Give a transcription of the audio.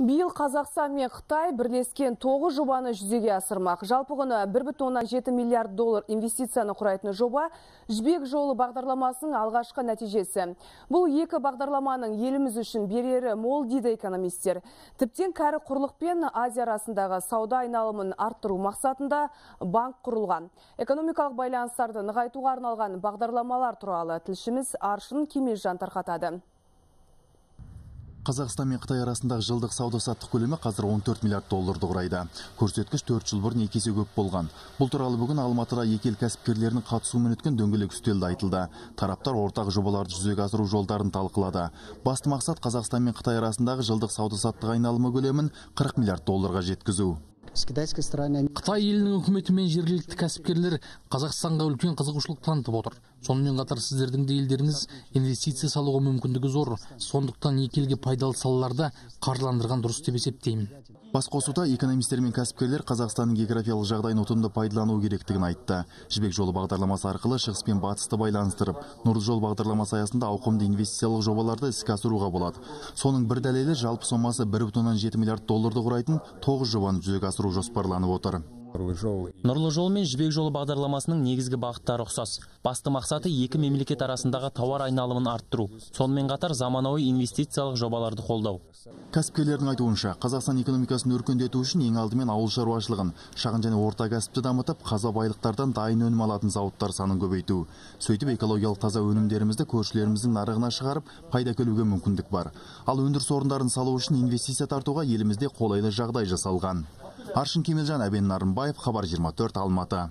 Биыл Қазақстан мен Қытай бірлескен тоғыз жобаны жүзеге асырмақ. Жалпы құны 1,7 миллиард доллар инвестицияны құрайтын жоба жібек жолы бағдарламасының алғашқы нәтижесі. Бұл екі бағдарламаның еліміз үшін берері мол дейді экономистер. Тіптен кәрі құрлық пен Азия арасындағы сауда айналымын арттыру мақсатында банк құрылған. Экономикалық байланыстарды нығайтуға арналған бағдарламалар туралы тілшіміз Аршын Кемелжан тарқатады. Қазақстан мен Қытай арасындағы жылдық сауда-саттық көлемі қазір 14 миллиард долларды құрайды. Көрсеткіш 4 жыл бұрын екі есе көп болған. Бұл туралы бүгін Алматыда екі ел кәсіпкерлерінің қатысуымен өткен дөңгелек үстелде айтылды. Тараптар ортақ жобаларды жүзеге асыру жолдарын талқылады. Басты мақсат Қазақстан мен Қытай арасындағы жылдық сауда-саттық айналымы көлемін 40 миллиард долларға жеткізу с китайской стороны қытай елінің үкіметі мен жергілікті кәсіпкерлер қазақстанға үлкен қызығушылық танытып отыр. Сонымен қатар сіздердің де елдеріңіз инвестиция салуға мүмкіндігі зор. Сондықтан екі елге пайдалы салаларды қаржыландырған дұрыс деп есептеймін. Басқосуда экономистер мен кәсіпкерлер қазақстанның географиялық жағдайын ұтымды пайдалану керектігін айтты. Жібек жолы бағдарламасы арқылы шығыс пен батысты байланыстырып нұрлы жол бағдарламасы аясында ауқымды инвестициялық жобаларды іске асыруға болады. Соның бір дәлелі жалпы сомасы бір бүтін оннан жеті миллиард долларды құрайтын тоғыз жобаны жүзеге асыру жоспарланып отыр. Нұрлы жол мен жібек жолы бағдарламасының негізгі бағыттары ұқсас. Басты мақсаты екі мемлекет арасындағы тауар айналымын арттыру. Сонымен қатар заманауи инвестициялық жобаларды қолдау. Кәсіпкерлердің айтуынша қазақстан экономикасын өркендету үшін ең алдымен ауыл шаруашылығын шағын және орта кәсіпті дамытып қаза байлықтардан дайын өнім алатын зауыттар санын көбейту. Сөйтіп экологиялық таза өнімдерімізді көршілеріміздің нарығына шығарып пайда әкелуге мүмкіндік бар. Ал өндіріс орындарын салу үшін инвестиция тартуға елімізде қолайлы жағдай жасалған. Аршын кемелжан әбен нарымбаев хабар 24 алматы.